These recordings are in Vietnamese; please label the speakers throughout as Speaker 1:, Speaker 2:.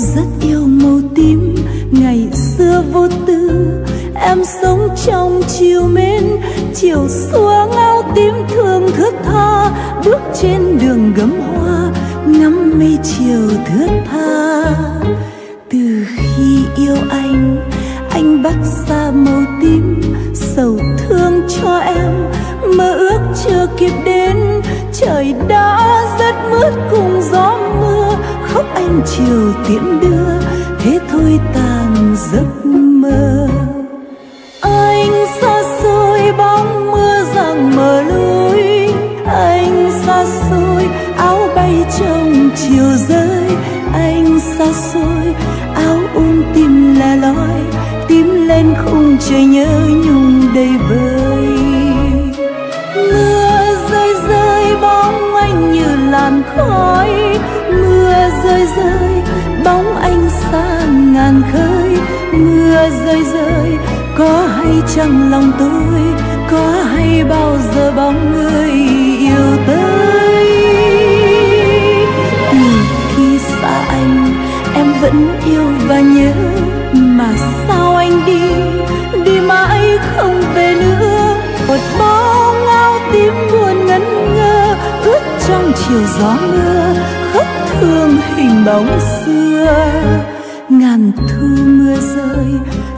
Speaker 1: rất yêu màu tím, ngày xưa vô tư. Em sống trong chiều mến, chiều xuống ngao tím thương thướt tha. Bước trên đường gấm hoa, ngắm mây chiều thướt tha. Từ khi yêu anh anh bắt xa màu tím, sầu thương cho em. Mơ ước chưa kịp đến, trời đã rất mướt cùng gió khóc chiều tiễn đưa, thế thôi tàn giấc mơ. Anh xa xôi bóng mưa rằng mờ lối, anh xa xôi áo bay trong chiều rơi. Anh xa xôi áo ôm tim lẻ loi, tím lên khung trời nhớ nhung đầy vơi. Mưa rơi rơi bóng anh như làn khói rơi, bóng anh xa ngàn khơi, mưa rơi rơi. Có hay chăng lòng tôi, có hay bao giờ bóng người yêu tới? Từ khi xa anh, em vẫn yêu và nhớ. Mà sao anh đi đi mãi không về nữa? Một bóng áo tím buồn ngẩn ngơ, ướt trong chiều gió mưa bóng xưa. Ngàn thu mưa rơi,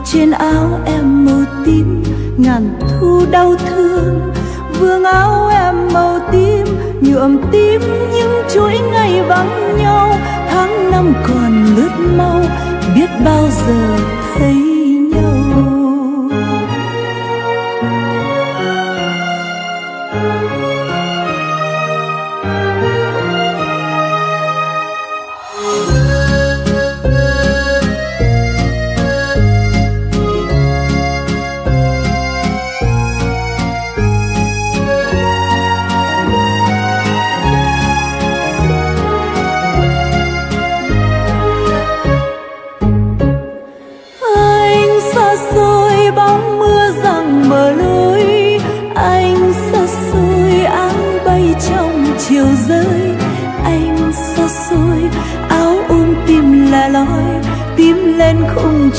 Speaker 1: trên áo em màu tím. Ngàn thu đau thương, vương áo em màu tím. Nhuộm tím những chuỗi ngày vắng nhau. Tháng năm còn lướt mau, biết bao giờ thấy nhau.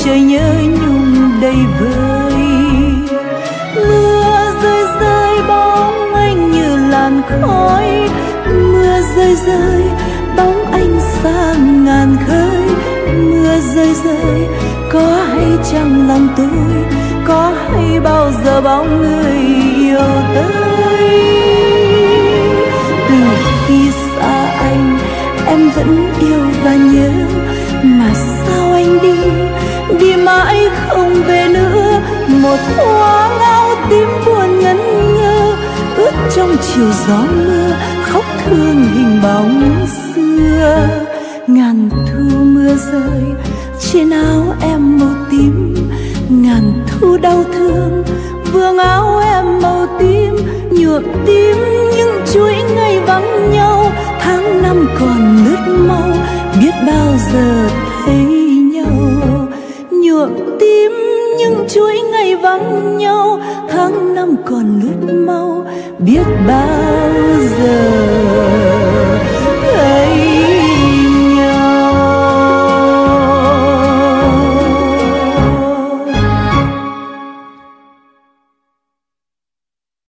Speaker 1: Trời nhớ nhung đầy vơi. Mưa rơi rơi, bóng anh như làn khói. Mưa rơi rơi, bóng anh xa ngàn khơi. Mưa rơi rơi có hay chăng lòng tôi, có hay bao giờ bóng người yêu tới? Từ khi xa anh, em vẫn yêu và nhớ. Mà sao anh đi đi mãi không về nữa? Một hoa ngao tím buồn ngẩn ngơ, ướt trong chiều gió mưa, khóc thương hình bóng xưa. Ngàn thu mưa rơi trên áo em màu tím. Ngàn thu đau thương, vương áo em màu tím. Nhuộm tím những chuỗi ngày vắng nhau. Tháng năm còn lướt mau, biết bao giờ thấy nhau. Nhuộm tím những chuỗi ngày vắng nhau. Tháng năm còn lướt mau, biết bao giờ